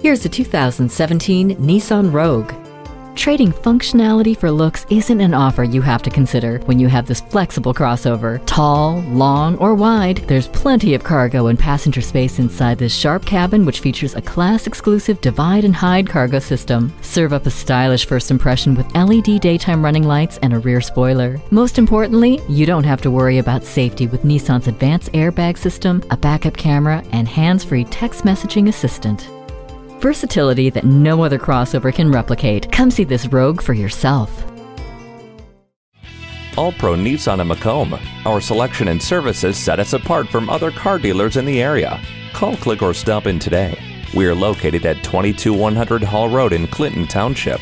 Here's a 2017 Nissan Rogue. Trading functionality for looks isn't an offer you have to consider when you have this flexible crossover. Tall, long, or wide, there's plenty of cargo and passenger space inside this sharp cabin, which features a class exclusive divide and hide cargo system. Serve up a stylish first impression with LED daytime running lights and a rear spoiler. Most importantly, you don't have to worry about safety with Nissan's advanced airbag system, a backup camera, and hands free text messaging assistant. Versatility that no other crossover can replicate. Come see this Rogue for yourself. All Pro Nissan in Macomb. Our selection and services set us apart from other car dealers in the area. Call, click, or stop in today. We are located at 22100 Hall Road in Clinton Township.